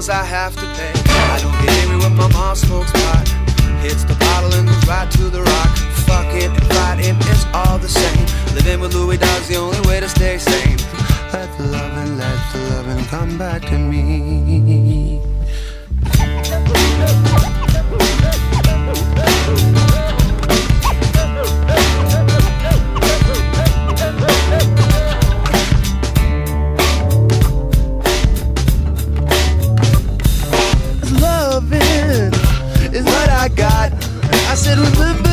bills I have to pay. I don't get angry when my mom smokes pot. Hits the bottle and goes right to the rock. Fuck it and fight it, it's all the same. Living with Louis Dog's the only way to stay sane. Let the loving, let the loving come back to me. remember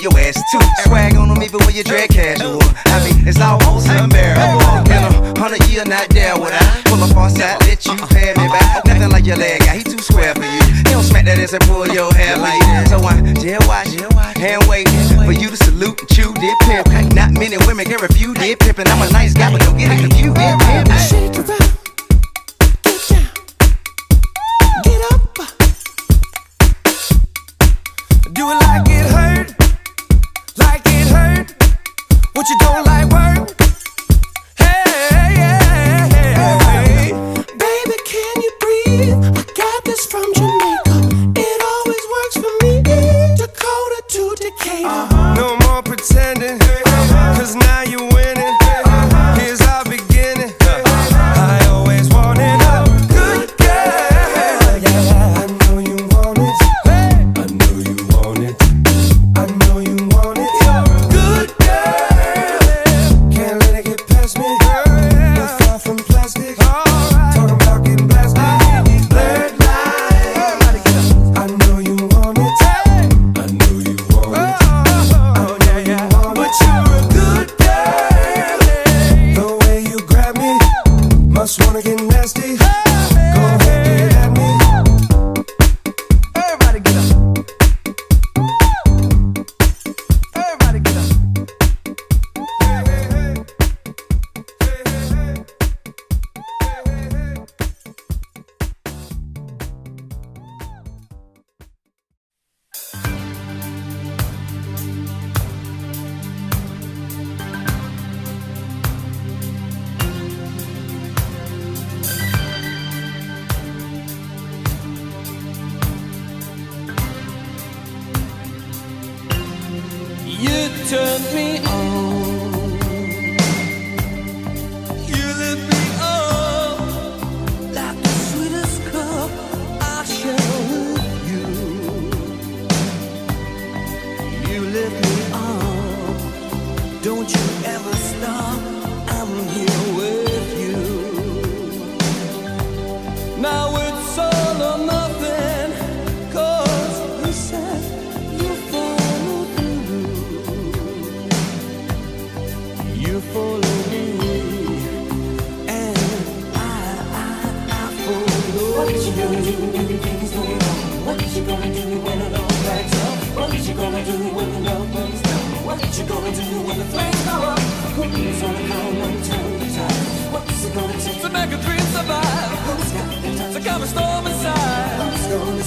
your ass too swag on them even when you drag casual. I mean, it's almost unbearable. In a hundred year, not there would I pull up on side, let you uh-uh. pay me back. Nothing like your leg guy, he too square for you. He don't smack that ass and pull your hair like that. So I dare watch and wait for you to salute and chew dip pimp. Not many women can refuse dip pimp, and I'm a nice guy, but don't get it confused. Dip. Shake it up. Do it like it hurts. you don't like, work.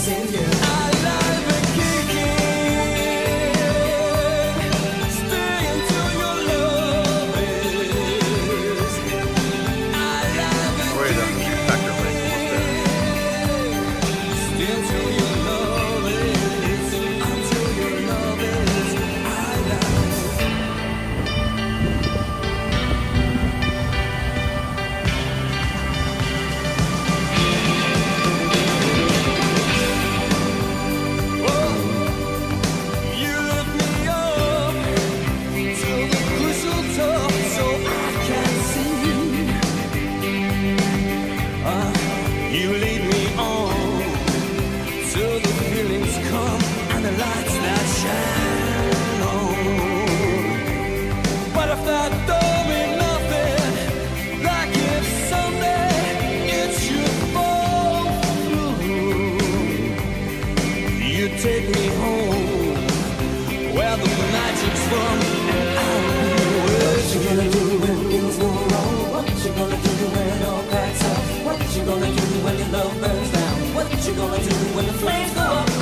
Who's you lead me on till the feelings come and the lights that shine on. But if that don't mean nothing, like if someday it should fall. You take me home where the magic's from, What you gonna do when things go wrong? What you gonna do when all up? What you gonna do gonna do when the flames go up?